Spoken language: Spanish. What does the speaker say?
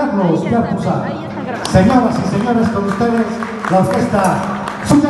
Carlos Ahí Señoras y señores, con ustedes, la orquesta Suyana González.